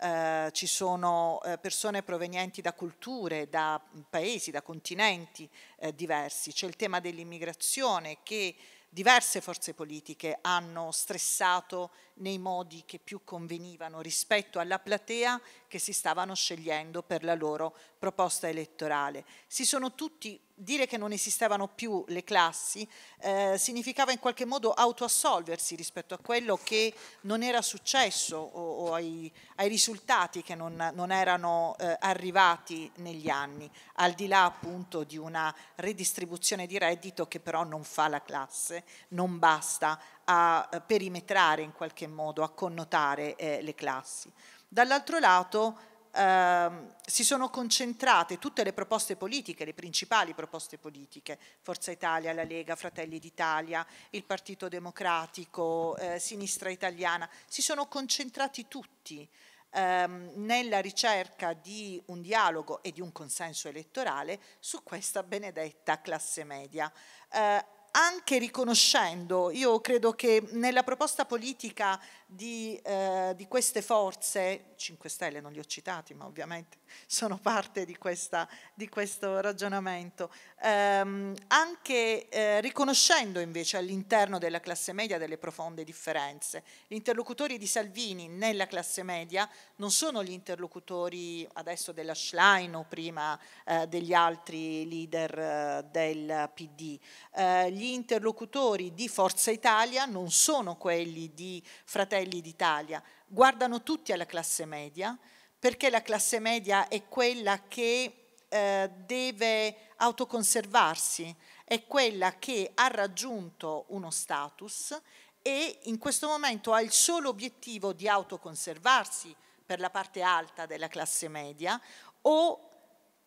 B: Eh, ci sono eh, persone provenienti da culture, da paesi, da continenti eh, diversi. C'è il tema dell'immigrazione che diverse forze politiche hanno stressato nei modi che più convenivano rispetto alla platea che si stavano scegliendo per la loro proposta elettorale. Si sono tutti dire che non esistevano più le classi eh, significava in qualche modo autoassolversi rispetto a quello che non era successo o, o ai, ai, risultati che non, non erano eh, arrivati negli anni, al di là appunto di una redistribuzione di reddito che però non fa la classe, non basta a eh, perimetrare in qualche modo, a connotare eh, le classi. Dall'altro lato Uh, si sono concentrate tutte le proposte politiche, le principali proposte politiche, Forza Italia, la Lega, Fratelli d'Italia, il Partito Democratico, eh, Sinistra Italiana, si sono concentrati tutti ehm, nella ricerca di un dialogo e di un consenso elettorale su questa benedetta classe media. Eh, anche riconoscendo, io credo che nella proposta politica di, eh, di, queste forze, 5 Stelle non li ho citati, ma ovviamente sono parte di, questa, di questo ragionamento, ehm, anche eh, riconoscendo invece all'interno della classe media delle profonde differenze. Gli interlocutori di Salvini nella classe media non sono gli interlocutori adesso della Schlein o prima eh, degli altri leader eh, del PD. Eh, gli interlocutori di Forza Italia non sono quelli di Fratelli Fratelli d'Italia guardano tutti alla classe media, perché la classe media è quella che eh, deve autoconservarsi, è quella che ha raggiunto uno status e in questo momento ha il solo obiettivo di autoconservarsi per la parte alta della classe media o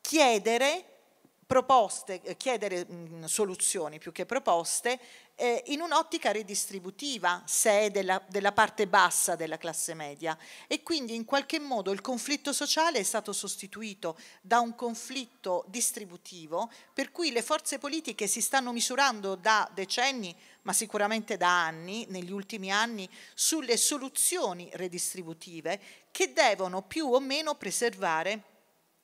B: chiedere proposte, chiedere mh, soluzioni più che proposte eh, in un'ottica redistributiva, se è della, della, parte bassa della classe media. E quindi in qualche modo il conflitto sociale è stato sostituito da un conflitto distributivo, per cui le forze politiche si stanno misurando da decenni, ma sicuramente da anni, negli ultimi anni, sulle soluzioni redistributive che devono più o meno preservare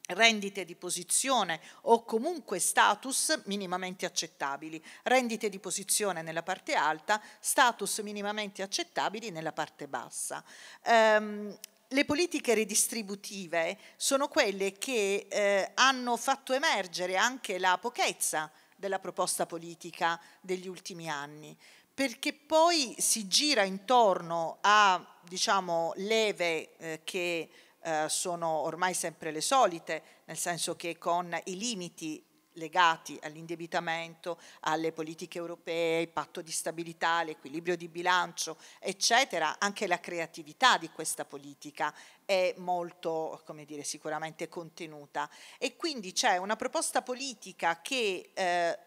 B: rendite di posizione o comunque status minimamente accettabili, rendite di posizione nella parte alta, status minimamente accettabili nella parte bassa. Um, le politiche redistributive sono quelle che eh, hanno fatto emergere anche la pochezza della proposta politica degli ultimi anni, perché poi si gira intorno a diciamo, leve eh, che eh, sono ormai sempre le solite, nel senso che con i limiti legati all'indebitamento, alle politiche europee, il patto di stabilità, l'equilibrio di bilancio, eccetera, anche la creatività di questa politica è molto, come dire, sicuramente contenuta. E quindi c'è una proposta politica che eh,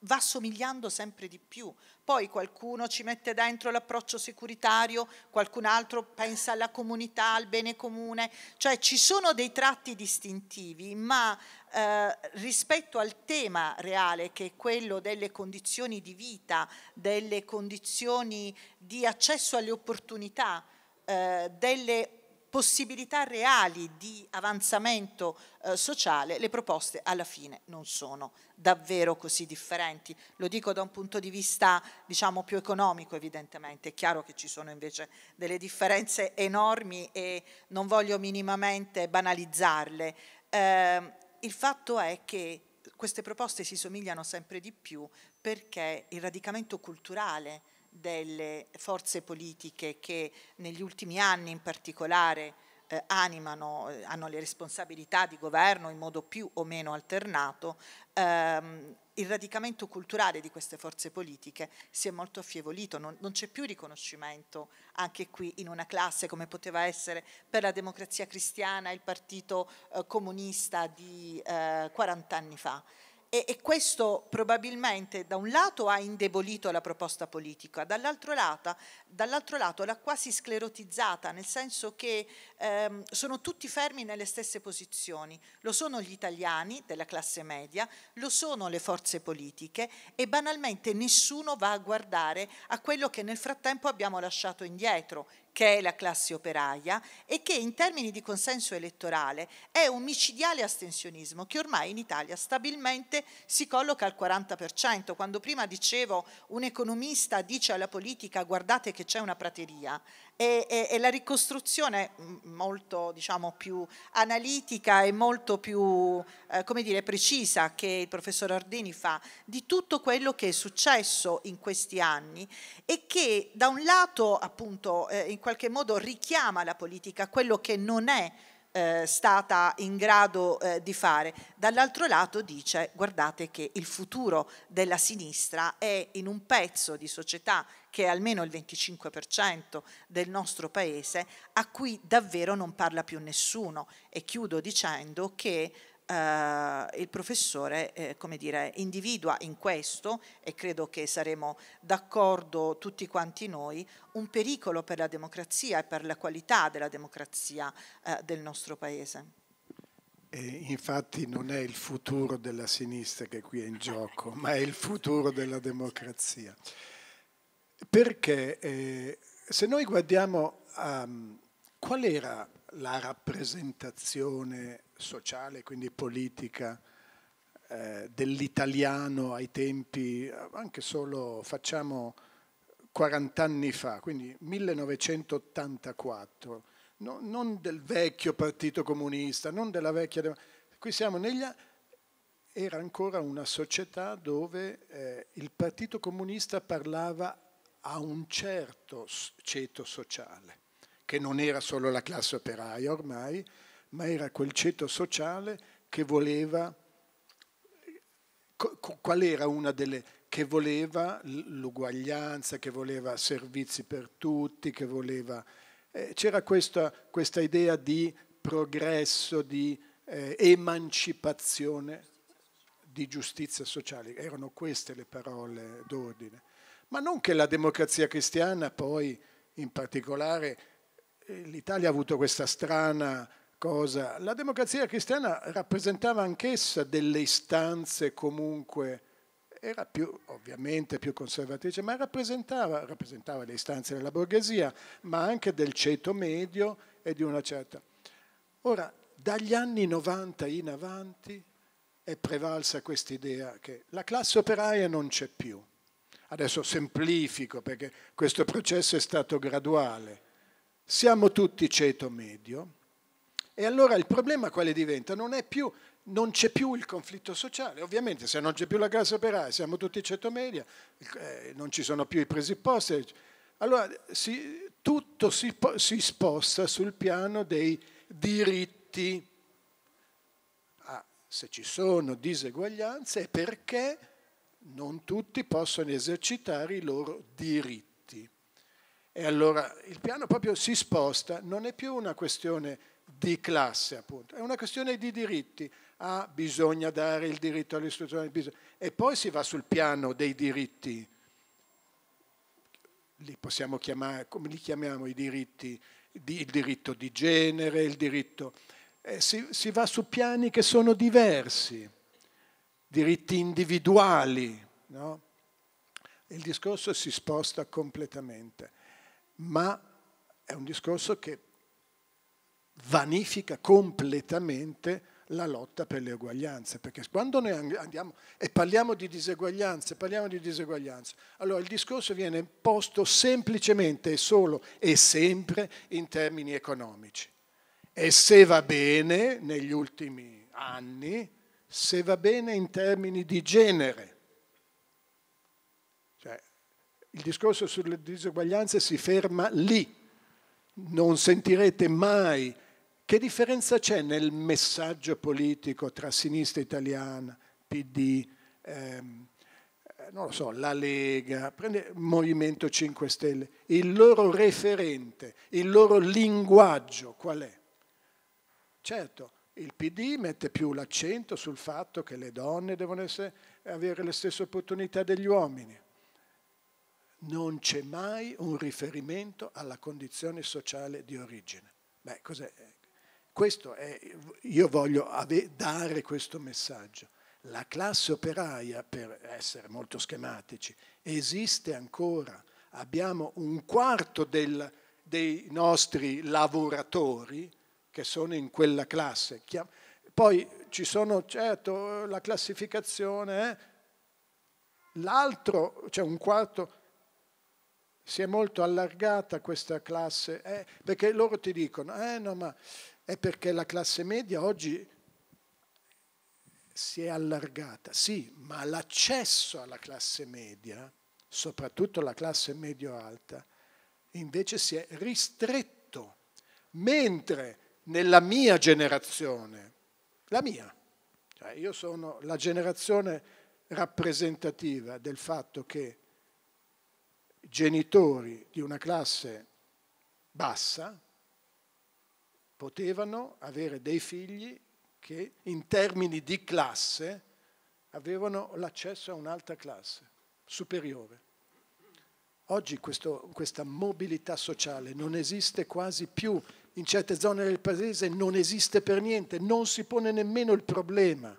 B: va somigliando sempre di più. Poi qualcuno ci mette dentro l'approccio securitario, qualcun altro pensa alla comunità, al bene comune, cioè ci sono dei tratti distintivi, ma eh, rispetto al tema reale che è quello delle condizioni di vita, delle condizioni di accesso alle opportunità, eh, delle possibilità reali di avanzamento eh, sociale, le proposte alla fine non sono davvero così differenti. Lo dico da un punto di vista diciamo più economico evidentemente, è chiaro che ci sono invece delle differenze enormi e non voglio minimamente banalizzarle. Eh, il fatto è che queste proposte si somigliano sempre di più perché il radicamento culturale delle forze politiche che negli ultimi anni in particolare eh, animano, eh, hanno le responsabilità di governo in modo più o meno alternato, ehm, il radicamento culturale di queste forze politiche si è molto affievolito, non, non, c'è più riconoscimento anche qui in una classe come poteva essere per la democrazia cristiana il partito eh, comunista di 40 eh, anni fa. E, e, questo probabilmente da un lato ha indebolito la proposta politica, dall'altro lato, dall'altro lato l'ha quasi sclerotizzata, nel senso che ehm, sono tutti fermi nelle stesse posizioni. Lo sono gli italiani della classe media, lo sono le forze politiche e banalmente nessuno va a guardare a quello che nel frattempo abbiamo lasciato indietro, che è la classe operaia e che in termini di consenso elettorale è un micidiale astensionismo che ormai in Italia stabilmente si colloca al 40%. Quando prima dicevo un economista dice alla politica guardate che c'è una prateria, e, e, e la ricostruzione mm, molto diciamo, più analitica e molto più eh, come dire, precisa che il professor Ardini fa di tutto quello che è successo in questi anni e che da un lato appunto eh, in qualche modo richiama la politica quello che non è eh, stata in grado eh, di fare. Dall'altro lato dice guardate che il futuro della sinistra è in un pezzo di società che è almeno il 25% del nostro paese, a cui davvero non parla più nessuno. E chiudo dicendo che eh, il professore eh, come dire, individua in questo, e credo che saremo d'accordo tutti quanti noi, un pericolo per la democrazia e per la qualità della democrazia eh, del nostro Paese.
C: E infatti non è il futuro della sinistra che qui è in gioco, ma è il futuro della democrazia. Perché eh, se noi guardiamo um, qual era la rappresentazione sociale, quindi politica, eh, dell'italiano ai tempi, anche solo facciamo 40 anni fa, quindi 1984, no, non del vecchio Partito Comunista, non della vecchia... Qui siamo negli anni... Era ancora una società dove eh, il Partito Comunista parlava a un certo ceto sociale che non era solo la classe operaia ormai, ma era quel ceto sociale che voleva, qual era una delle, che voleva l'uguaglianza, che voleva servizi per tutti, che voleva... Eh, c'era questa, questa, idea di progresso, di eh, emancipazione, di giustizia sociale. Erano queste le parole d'ordine. Ma non che la democrazia cristiana poi, in particolare, l'Italia ha avuto questa strana cosa. La democrazia cristiana rappresentava anch'essa delle istanze comunque, era più, ovviamente più conservatrice, ma rappresentava, rappresentava le istanze della borghesia, ma anche del ceto medio e di una certa. Ora, dagli anni 90 in avanti è prevalsa questa idea che la classe operaia non c'è più. Adesso semplifico perché questo processo è stato graduale siamo tutti ceto medio e allora il problema quale diventa? Non, più, non c'è più il conflitto sociale, ovviamente se non c'è più la classe operaia, siamo tutti ceto media, eh, non ci sono più i presupposti, allora si, tutto si, si, sposta sul piano dei diritti. Ah, se ci sono diseguaglianze è perché non tutti possono esercitare i loro diritti. E allora il piano proprio si sposta, non è più una questione di classe, appunto. È una questione di diritti. Ah, bisogna dare il diritto all'istruzione, e poi si va sul piano dei diritti. Li possiamo chiamare, come li chiamiamo i diritti? Il diritto di genere, il diritto... Eh, si, si va su piani che sono diversi, diritti individuali, no? Il discorso si sposta completamente, ma è un discorso che vanifica completamente la lotta per le uguaglianze, perché quando noi andiamo e parliamo di diseguaglianze, parliamo di diseguaglianze, allora il discorso viene posto semplicemente e solo e sempre in termini economici. E se va bene, negli ultimi anni, se va bene in termini di genere. Cioè, il discorso sulle diseguaglianze si ferma lì. Non sentirete mai che differenza c'è nel messaggio politico tra sinistra italiana, PD, ehm, eh, non lo so, la Lega, prende Movimento 5 Stelle, il loro referente, il loro linguaggio qual è? Certo, il PD mette più l'accento sul fatto che le donne devono essere, avere le stesse opportunità degli uomini. Non c'è mai un riferimento alla condizione sociale di origine. Beh, cos'è? Questo è, io voglio ave, dare questo messaggio. La classe operaia, per essere molto schematici, esiste ancora. Abbiamo un quarto del, dei nostri lavoratori che sono in quella classe. Poi ci sono, certo, la classificazione, eh? l'altro, cioè un quarto, si è molto allargata questa classe, eh? perché loro ti dicono, eh no, ma è perché la classe media oggi si è allargata, sì, ma l'accesso alla classe media, soprattutto la classe medio-alta, invece si è ristretto, mentre nella mia generazione, la mia, cioè io sono la generazione rappresentativa del fatto che genitori di una classe bassa, potevano avere dei figli che in termini di classe avevano l'accesso a un'altra classe superiore. Oggi questo, questa mobilità sociale non esiste quasi più, in certe zone del paese non esiste per niente, non si pone nemmeno il problema.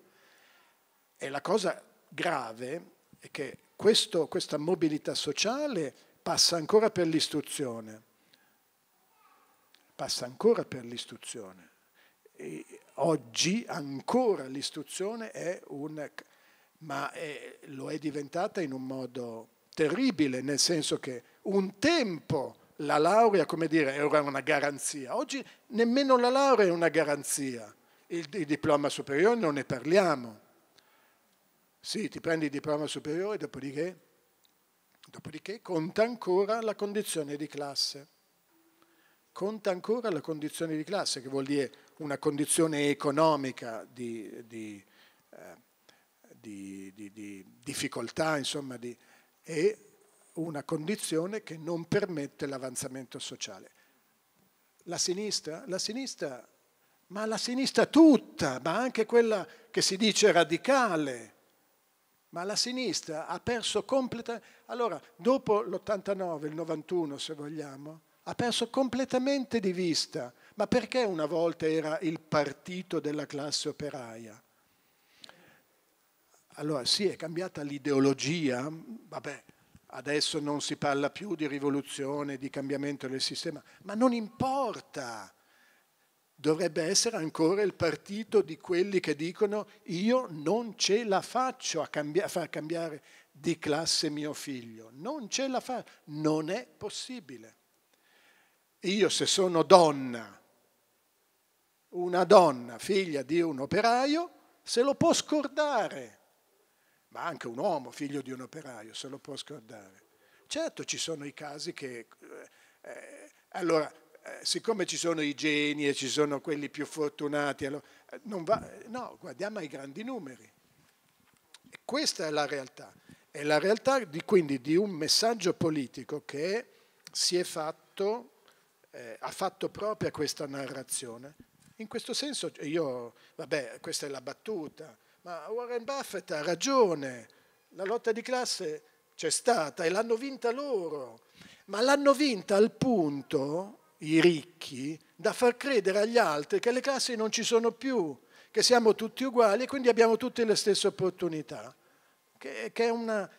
C: E la cosa grave è che questo, questa mobilità sociale passa ancora per l'istruzione passa ancora per l'istruzione. Oggi ancora l'istruzione è un... ma è, lo è diventata in un modo terribile, nel senso che un tempo la laurea, come dire, era una garanzia. Oggi nemmeno la laurea è una garanzia. Il, il diploma superiore non ne parliamo. Sì, ti prendi il diploma superiore, dopodiché, dopodiché conta ancora la condizione di classe conta ancora la condizione di classe, che vuol dire una condizione economica di, di, eh, di, di difficoltà, insomma, e una condizione che non permette l'avanzamento sociale. La sinistra, la sinistra, ma la sinistra tutta, ma anche quella che si dice radicale, ma la sinistra ha perso completamente... Allora, dopo l'89, il 91 se vogliamo, ha perso completamente di vista. Ma perché una volta era il partito della classe operaia? Allora sì, è cambiata l'ideologia, vabbè, adesso non si parla più di rivoluzione, di cambiamento del sistema, ma non importa. Dovrebbe essere ancora il partito di quelli che dicono io non ce la faccio a, cambi- a far cambiare di classe mio figlio, non ce la faccio, non è possibile. Io se sono donna, una donna figlia di un operaio, se lo può scordare, ma anche un uomo figlio di un operaio se lo può scordare. Certo ci sono i casi che... Eh, eh allora, siccome ci sono i geni e ci sono quelli più fortunati, allora, eh, va, no, guardiamo ai grandi numeri. E questa è la realtà. È la realtà di, quindi di un messaggio politico che si è fatto eh, ha fatto propria questa narrazione In questo senso io, vabbè, questa è la battuta, ma Warren Buffett ha ragione, la lotta di classe c'è stata e l'hanno vinta loro, ma l'hanno vinta al punto, i ricchi, da far credere agli altri che le classi non ci sono più, che siamo tutti uguali e quindi abbiamo tutte le stesse opportunità. Che, che una,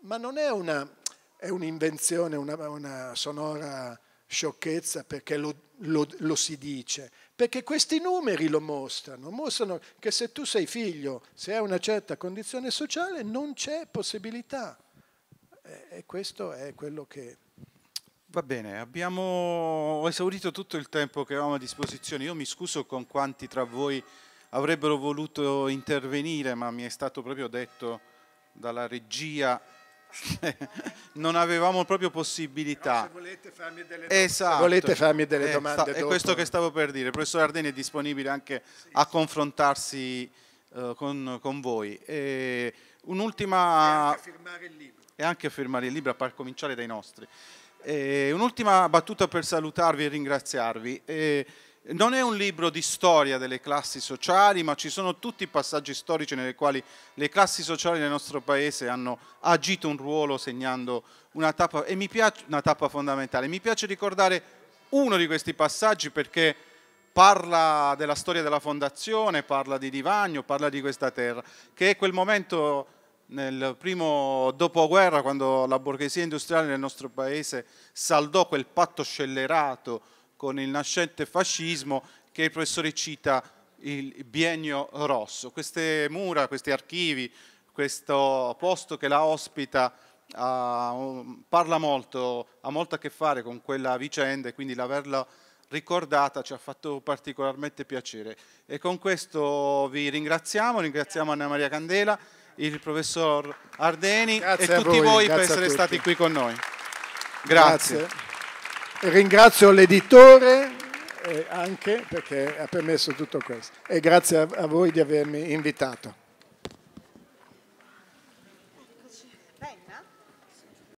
C: ma non è, una, è un'invenzione, una, una sonora sciocchezza perché lo, lo, lo, si dice, perché questi numeri lo mostrano, mostrano che se tu sei figlio, se hai una certa condizione sociale, non c'è possibilità. E questo è quello che...
A: Va bene, abbiamo esaurito tutto il tempo che avevamo a disposizione. Io mi scuso con quanti tra voi avrebbero voluto intervenire, ma mi è stato proprio detto dalla regia non avevamo proprio possibilità. No,
C: se volete farmi delle, esatto. volete farmi delle
A: eh,
C: domande,
A: è questo che stavo per dire. Il professor Ardeni è disponibile anche sì, a confrontarsi uh, con, con, voi. E un'ultima...
C: E anche a firmare il libro.
A: E anche a firmare il libro, a cominciare dai nostri. E un'ultima battuta per salutarvi e ringraziarvi. E non è un libro di storia delle classi sociali, ma ci sono tutti i passaggi storici nei quali le classi sociali nel nostro paese hanno agito un ruolo segnando una tappa, piace, una tappa fondamentale. Mi piace ricordare uno di questi passaggi perché parla della storia della fondazione, parla di Divagno, parla di questa terra, che è quel momento nel primo dopoguerra quando la borghesia industriale nel nostro paese saldò quel patto scellerato con il nascente fascismo che il professore cita il biennio rosso. Queste mura, questi archivi, questo posto che la ospita uh, parla molto, ha molto a che fare con quella vicenda e quindi l'averla ricordata ci ha fatto particolarmente piacere. E con questo vi ringraziamo, ringraziamo Anna Maria Candela, il professor Ardeni Grazie e tutti voi, voi per essere stati qui con noi. Grazie.
C: Grazie. Ringrazio l'editore eh, anche perché ha permesso tutto questo e grazie a, a voi di avermi invitato.